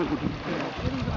Thank you.